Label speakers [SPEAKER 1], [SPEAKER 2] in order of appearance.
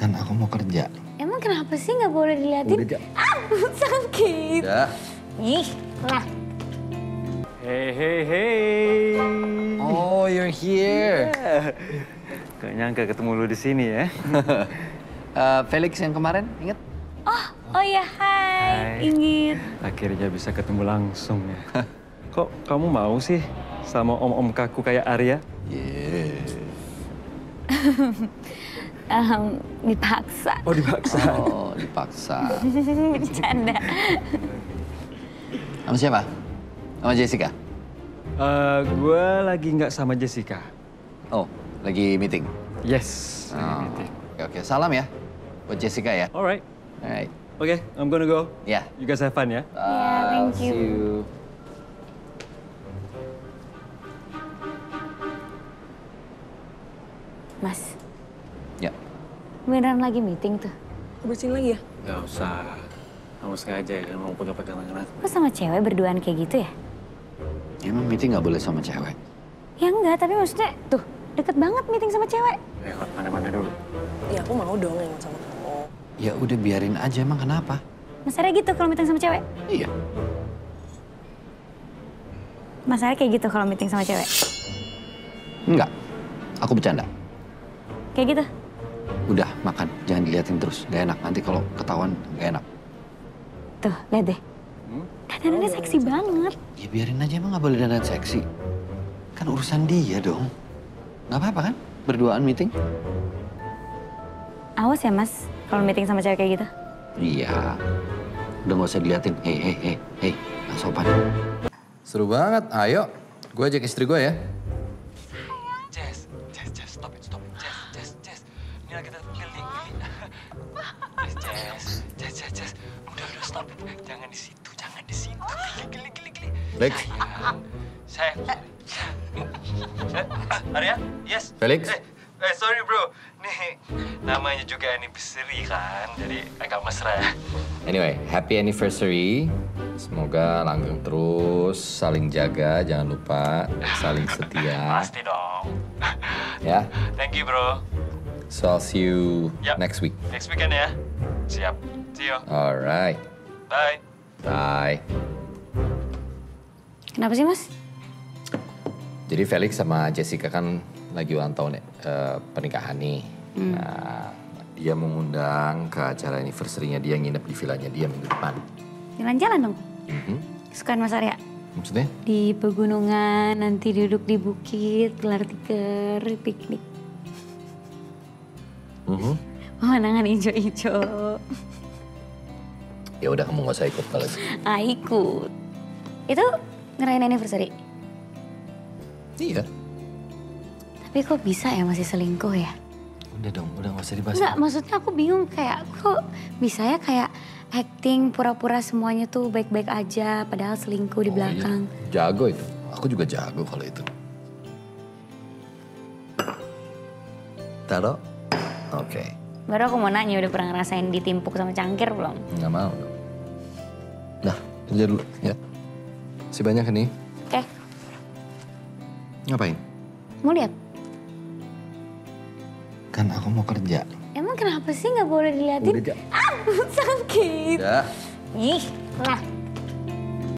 [SPEAKER 1] Kan aku mau kerja.
[SPEAKER 2] Emang kenapa sih nggak boleh diliatin?
[SPEAKER 1] Udah.
[SPEAKER 2] Ah, sakit.
[SPEAKER 1] Udah.
[SPEAKER 2] Ih, nah.
[SPEAKER 3] Hey, hey, hey.
[SPEAKER 1] Oh, you're here.
[SPEAKER 3] Gak nyangka ketemu lu di sini ya.
[SPEAKER 1] Eh, Felix yang kemarin, inget?
[SPEAKER 2] Oh, oh ya, hai,
[SPEAKER 3] Hai.
[SPEAKER 2] Inggit.
[SPEAKER 3] Akhirnya bisa ketemu langsung ya. Kok kamu mau sih sama om-om kaku kayak Arya?
[SPEAKER 1] Yeah.
[SPEAKER 2] Em, dipaksa.
[SPEAKER 3] Oh dipaksa.
[SPEAKER 1] Oh, dipaksa.
[SPEAKER 2] Bercanda.
[SPEAKER 1] Sama siapa? Sama Jessica?
[SPEAKER 3] Eh, gue lagi nggak sama Jessica.
[SPEAKER 1] Oh, lagi meeting.
[SPEAKER 3] Yes.
[SPEAKER 1] Oh, Oke, oke. Salam ya buat Jessica ya.
[SPEAKER 3] Alright.
[SPEAKER 1] Alright.
[SPEAKER 3] Oke, I'm gonna go.
[SPEAKER 1] Ya.
[SPEAKER 3] You guys have fun ya.
[SPEAKER 2] Yeah, thank
[SPEAKER 1] see
[SPEAKER 2] you. Mas,
[SPEAKER 1] Ya.
[SPEAKER 2] beneran lagi meeting tuh?
[SPEAKER 4] Bersihin lagi ya?
[SPEAKER 3] Gak usah. Kamu sengaja kan mau pegang-pegang tangan aku.
[SPEAKER 2] Kok sama cewek berduaan kayak gitu ya?
[SPEAKER 1] Emang meeting nggak boleh sama cewek?
[SPEAKER 2] Ya enggak, tapi maksudnya tuh deket banget meeting sama cewek.
[SPEAKER 3] Ayo, mana-mana dulu.
[SPEAKER 4] Ya aku mau dong yang sama kamu.
[SPEAKER 1] Ya udah biarin aja, emang kenapa?
[SPEAKER 2] Mas Arya gitu kalau meeting sama cewek?
[SPEAKER 1] Iya.
[SPEAKER 2] Mas Arya kayak gitu kalau meeting sama cewek?
[SPEAKER 1] Enggak. Aku bercanda.
[SPEAKER 2] Kayak gitu?
[SPEAKER 1] Udah, makan. Jangan diliatin terus. Gak enak. Nanti kalau ketahuan gak enak.
[SPEAKER 2] Tuh, lihat deh. Dandanannya seksi banget.
[SPEAKER 1] Ya biarin aja, emang gak boleh dandan seksi. Kan urusan dia dong. Gak apa-apa kan? Berduaan meeting?
[SPEAKER 2] Awas ya mas, kalau meeting sama cewek kayak gitu.
[SPEAKER 1] Iya. Udah gak usah diliatin. Hei, hei, hei, hei. Gak sopan. Seru banget. Ayo. Gue ajak istri gue ya.
[SPEAKER 3] Jess, Jess, Jess, stop it, stop it. Jess, Lagi kita geli, geli. Jess, Jess, Jess, Jess, Jess. Udah, udah, stop. Jangan di situ, jangan di situ. Geli, geli, geli, geli.
[SPEAKER 1] Felix.
[SPEAKER 3] Sayang, sayang. Eh, Arya? Yes?
[SPEAKER 1] Felix?
[SPEAKER 3] Eh, eh, sorry bro. Nih, namanya juga anniversary kan, jadi agak mesra ya.
[SPEAKER 1] Anyway, happy anniversary. Semoga langgeng terus, saling jaga, jangan lupa saling setia.
[SPEAKER 3] Pasti dong.
[SPEAKER 1] Ya,
[SPEAKER 3] Thank you bro.
[SPEAKER 1] So I'll see you
[SPEAKER 3] Yap.
[SPEAKER 1] next week.
[SPEAKER 3] Next weekend ya. Siap. See you.
[SPEAKER 1] Alright,
[SPEAKER 3] Bye.
[SPEAKER 1] bye.
[SPEAKER 2] Kenapa sih mas?
[SPEAKER 1] Jadi Felix sama Jessica kan lagi ulang tahun ya, eh, pernikahan nih. Nah, dia mengundang ke acara anniversary-nya dia nginep di villanya dia minggu depan.
[SPEAKER 2] Jalan-jalan dong.
[SPEAKER 1] Mhm.
[SPEAKER 2] Sukaan mas Arya.
[SPEAKER 1] Maksudnya?
[SPEAKER 2] Di pegunungan, nanti duduk di bukit, gelar tikar, piknik.
[SPEAKER 1] Mhm.
[SPEAKER 2] Pemandangan hijau-hijau.
[SPEAKER 1] Ya udah kamu gak usah ikut kalau itu.
[SPEAKER 2] Ah, ikut. Itu ngerayain anniversary.
[SPEAKER 1] Iya.
[SPEAKER 2] Tapi kok bisa ya masih selingkuh ya?
[SPEAKER 1] Udah dong, udah gak usah dibahas.
[SPEAKER 2] Enggak, maksudnya aku bingung kayak kok bisa ya kayak acting pura-pura semuanya tuh baik-baik aja padahal selingkuh di
[SPEAKER 1] Oh, iya.
[SPEAKER 2] belakang.
[SPEAKER 1] Jago itu. Aku juga jago kalau itu. Taruh. Oke.
[SPEAKER 2] Baru aku mau nanya udah pernah ngerasain ditimpuk sama cangkir belum?
[SPEAKER 1] Nggak mau dong. Nah, kerja dulu ya. Si banyak ini.
[SPEAKER 2] Oke,
[SPEAKER 1] Ngapain?
[SPEAKER 2] mau lihat?
[SPEAKER 1] Kan aku mau kerja.
[SPEAKER 2] Emang kenapa sih nggak boleh diliatin?
[SPEAKER 1] Udah.
[SPEAKER 2] Ah, sakit.
[SPEAKER 1] Udah.
[SPEAKER 2] Ih, nah.